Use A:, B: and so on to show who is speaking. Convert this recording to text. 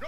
A: Go!